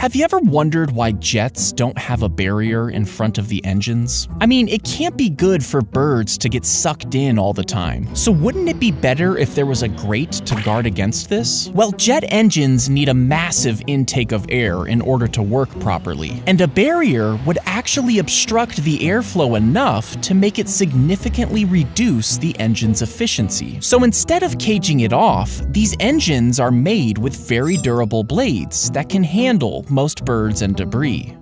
Have you ever wondered why jets don't have a barrier in front of the engines? I mean, it can't be good for birds to get sucked in all the time. So wouldn't it be better if there was a grate to guard against this? Well, jet engines need a massive intake of air in order to work properly, and a barrier would actually obstruct the airflow enough to make it significantly reduce the engine's efficiency. So instead of caging it off, these engines are made with very durable blades that can handle most birds and debris.